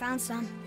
found some.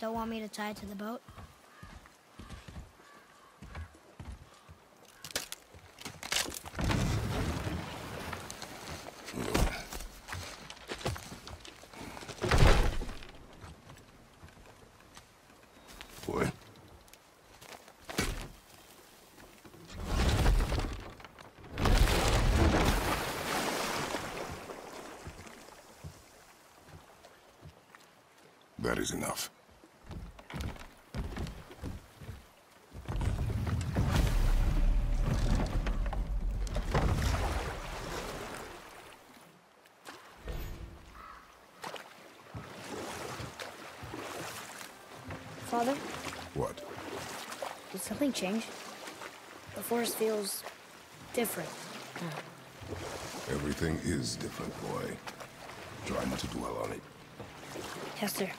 Still want me to tie it to the boat? Boy. That is enough. Father, What? did something change? The forest feels different. Everything is different, boy. Try not to dwell on it. Yes, sir.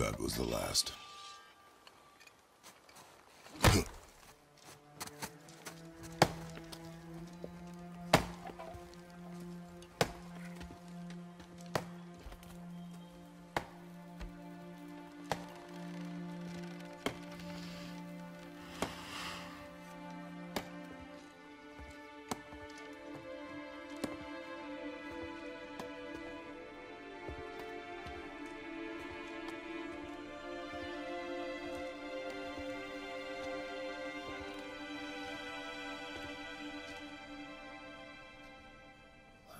That was the last.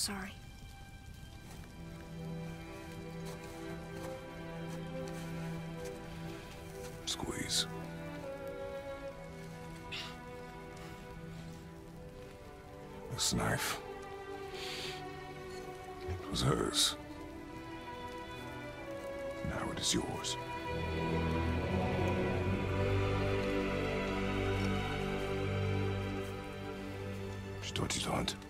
Sorry. Squeeze. This knife. It was hers. Now it is yours. You to hunt.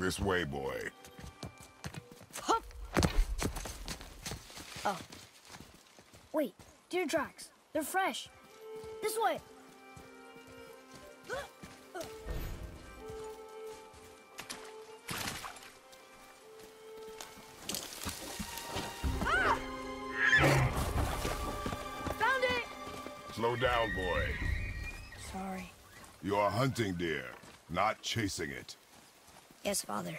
This way, boy. Hup! Oh. Wait, deer tracks. They're fresh. This way. Ah! Found it! Slow down, boy. Sorry. You are hunting deer, not chasing it. Yes, Father.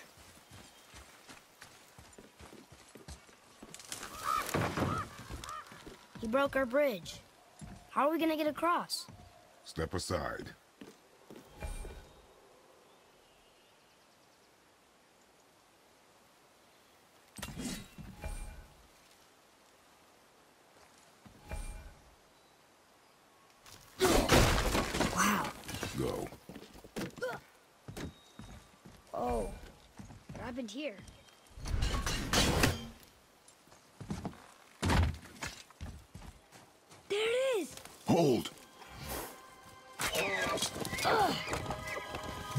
He broke our bridge. How are we gonna get across? Step aside. Wow. Go. Oh. Happened here? There it is! Hold!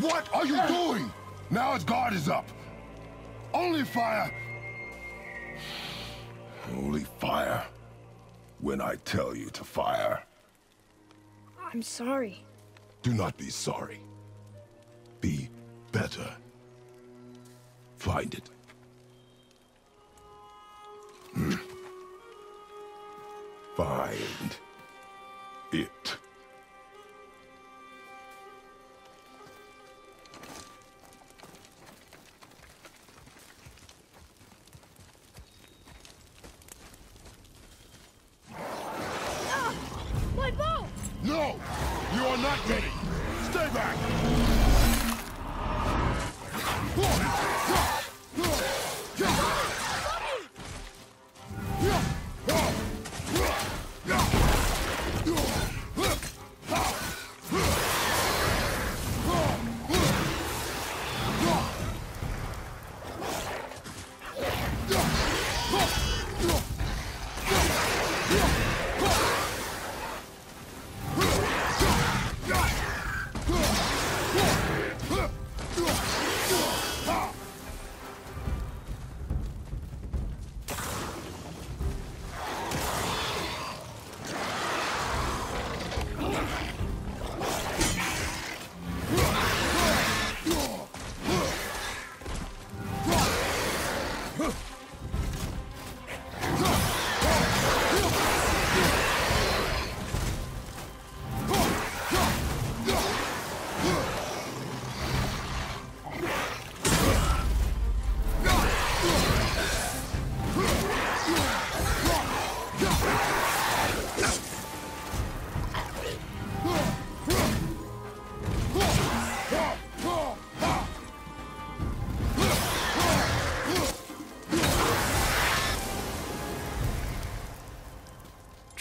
What are you doing? Now his guard is up. Only fire. Only fire. When I tell you to fire. I'm sorry. Do not be sorry. Be better. Find it. Hmm. Find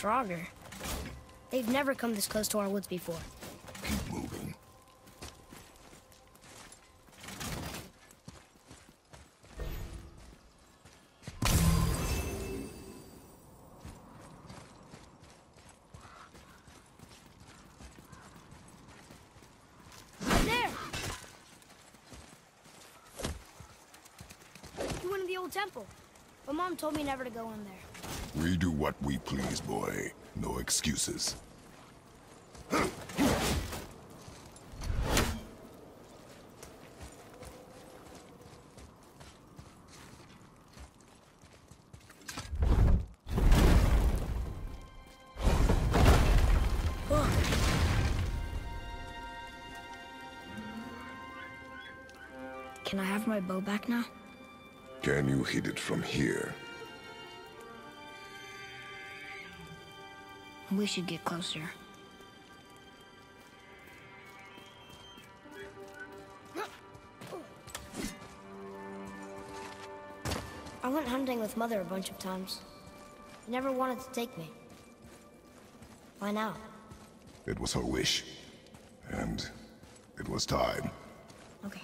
Draugr. They've never come this close to our woods before. Keep moving. There! You went in the old temple. My mom told me never to go in there. We do what we please, boy. No excuses. Can I have my bow back now? Can you hit it from here? We should get closer. I went hunting with Mother a bunch of times. She never wanted to take me. Why now? It was her wish. And it was time. Okay.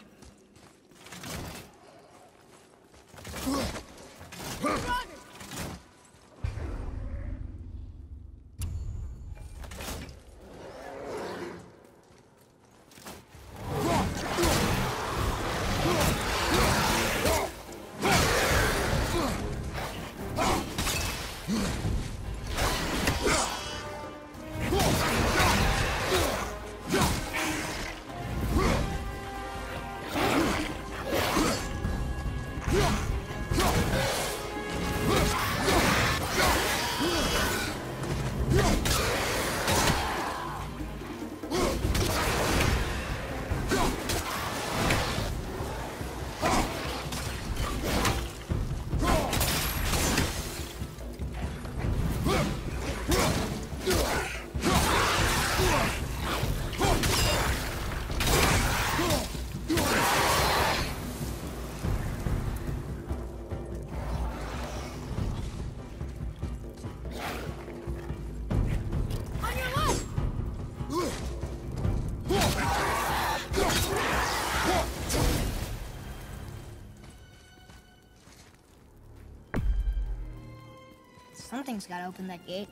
Something's gotta open that gate.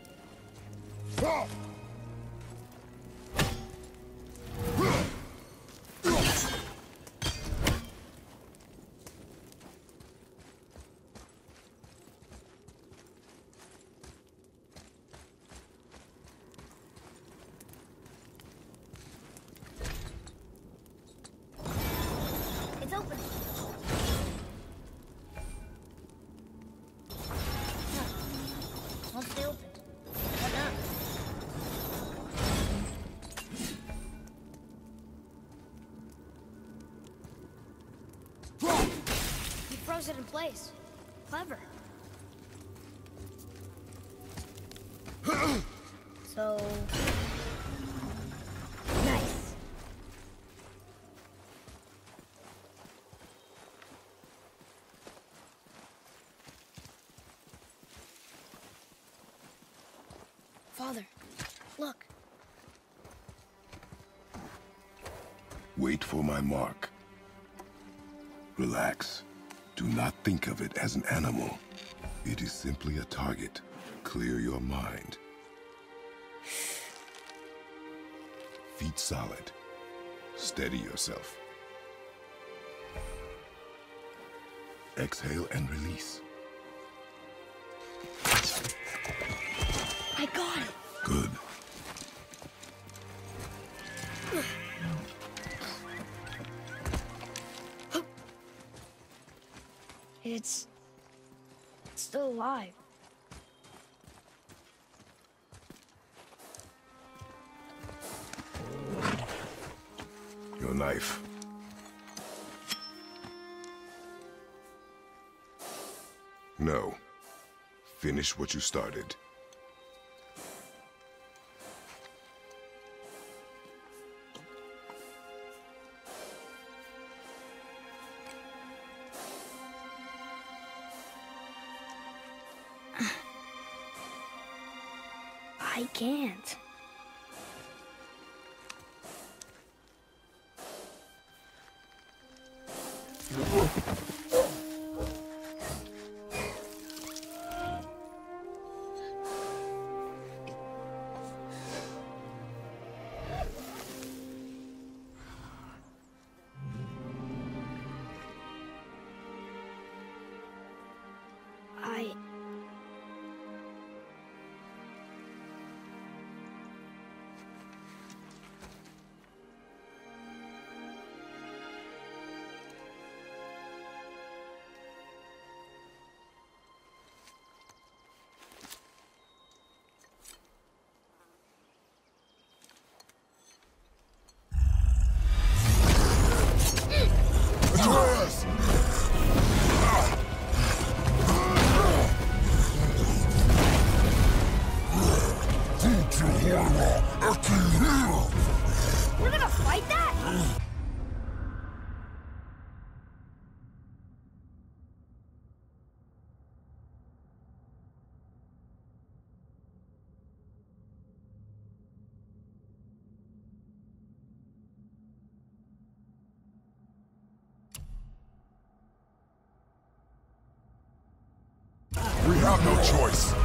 He froze it in place. Clever. so... Nice. Father, look. Wait for my mark. Relax. Do not think of it as an animal. It is simply a target. Clear your mind. Feet solid. Steady yourself. Exhale and release. It's... it's still alive. Your knife. No. Finish what you started. Have no choice.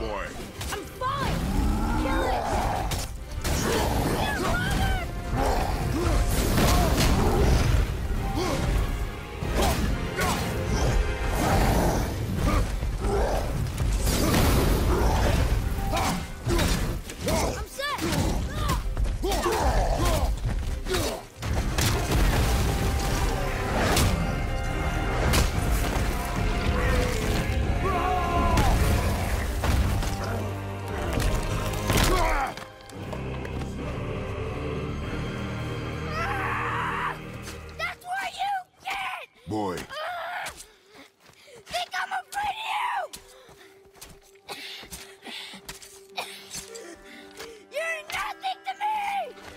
Boy.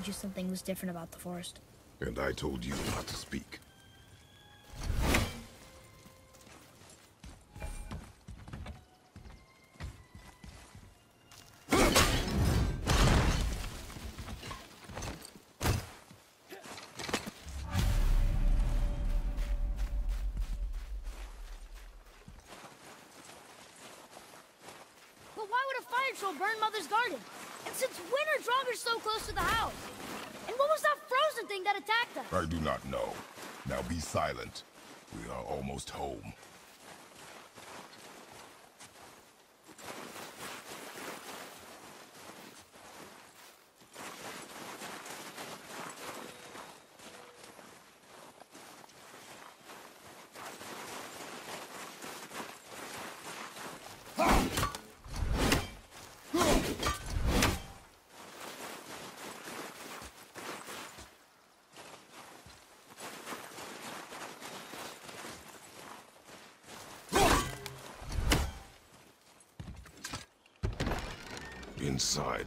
Told you something was different about the forest. And I told you not to speak. Silent. We are almost home. Inside,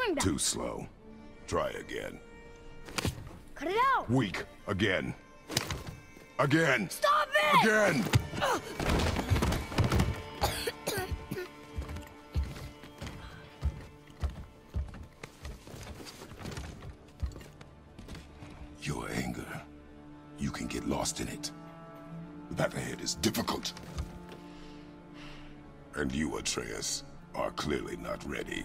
Doing that? Too slow. Try again. Cut it out! Weak. Again. Again. Stop it! Again! Your anger. You can get lost in it. The path ahead is difficult. And you, Atreus, are clearly not ready.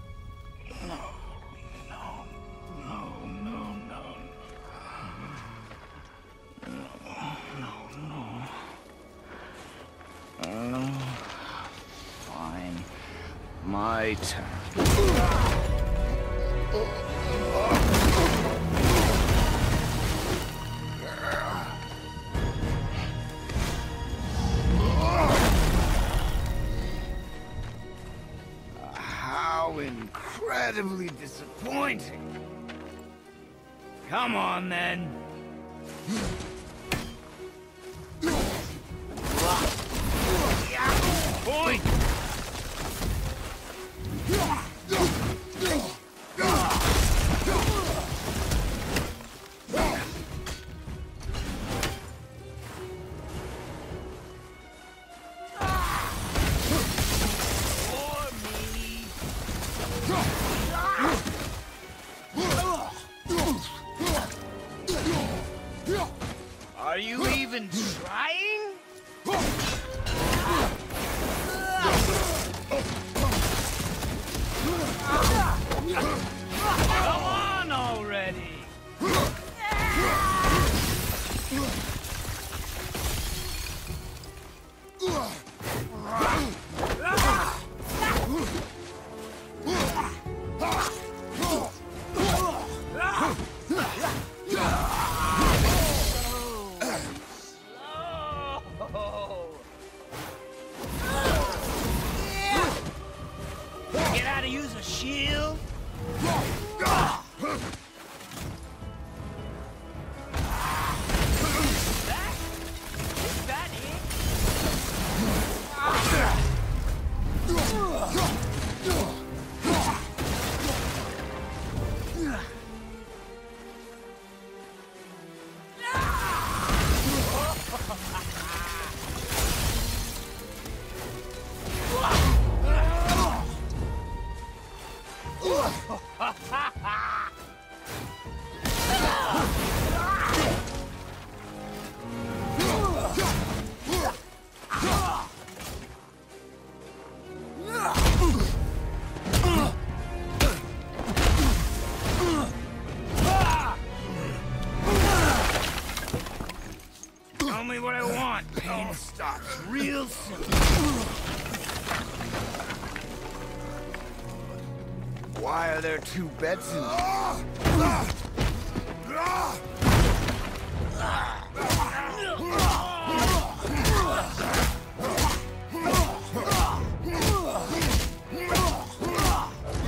Two beds in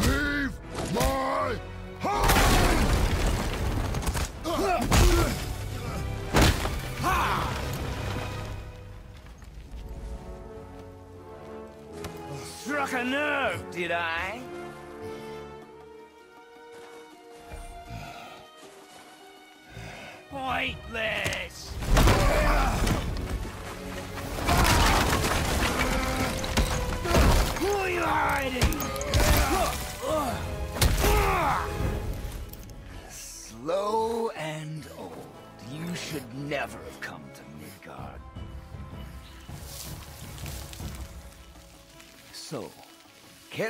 Leave my home! Struck a nerve, did I?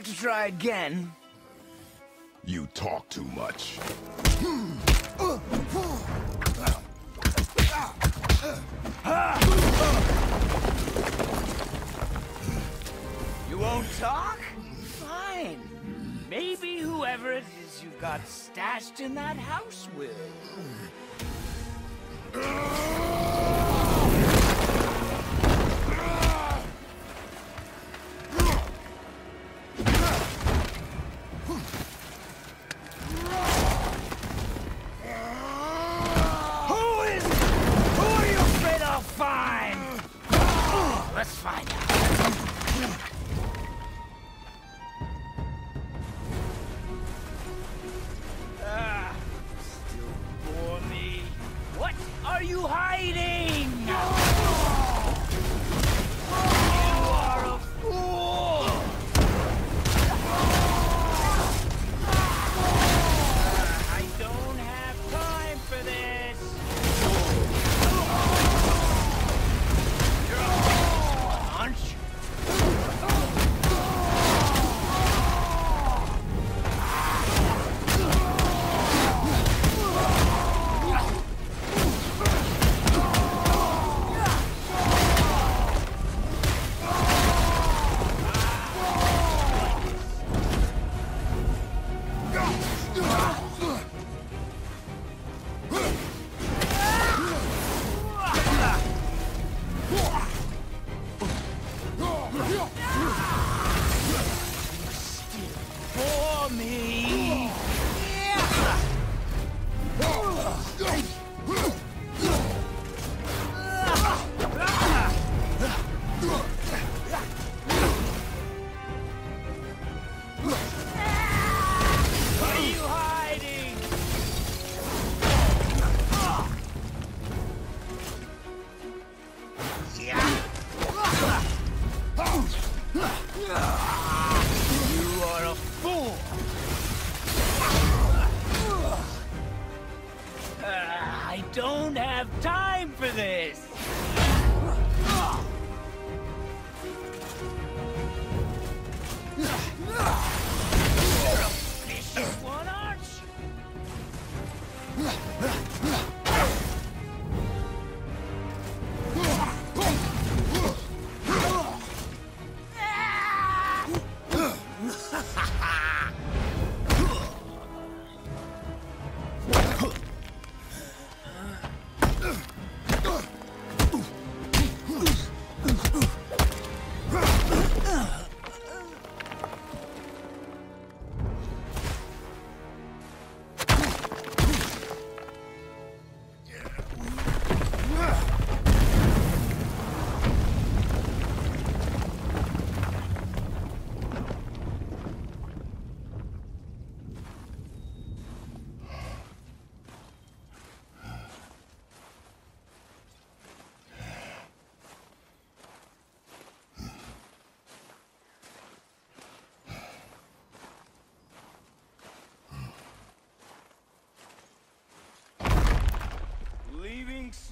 have to try again. You talk too much. You won't talk? Fine. Maybe whoever it is you've got stashed in that house will.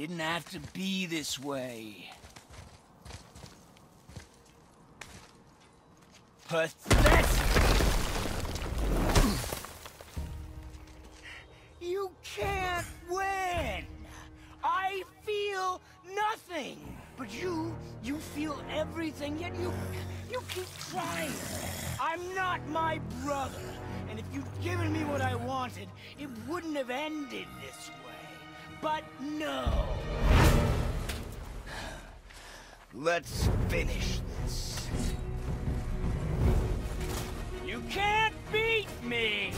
Didn't have to be this way. Pathetic! You can't win! I feel nothing! But you, you feel everything, yet you, you keep trying. I'm not my brother, and if you'd given me what I wanted, it wouldn't have ended this way but no! Let's finish this. You can't beat me!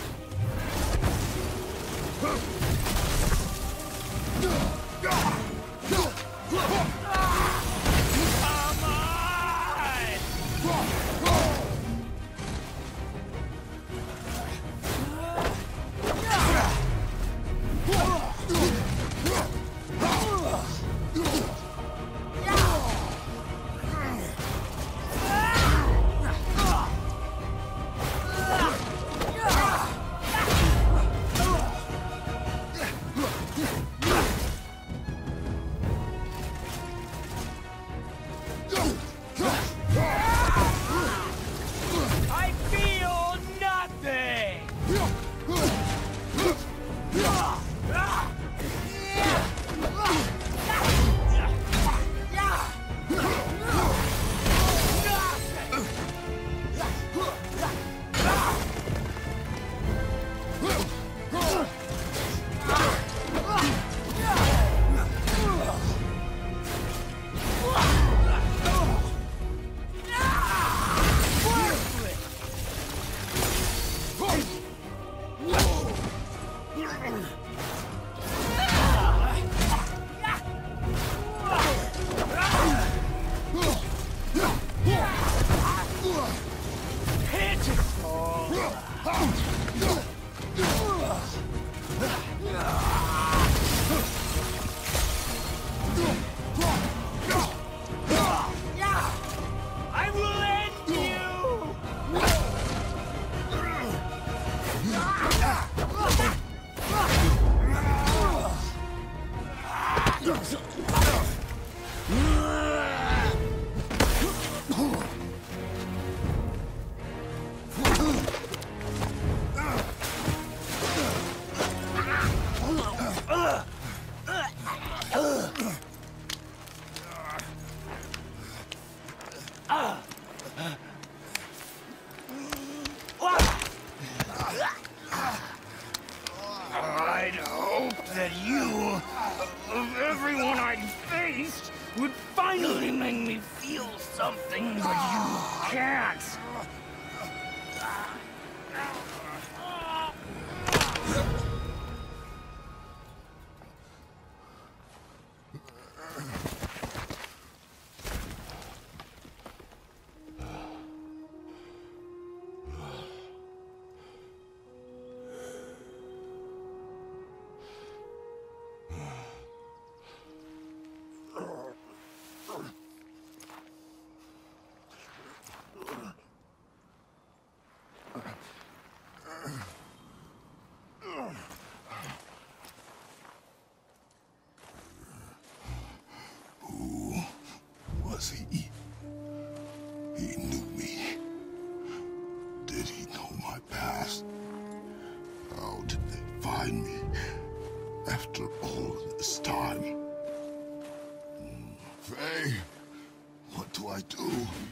do?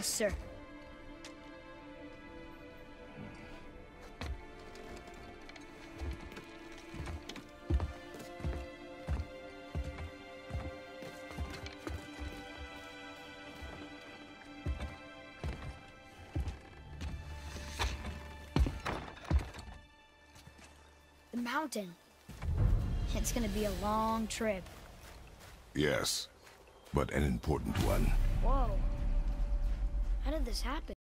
Yes, sir. The mountain. It's gonna be a long trip. Yes, but an important one. Whoa. How did this happen?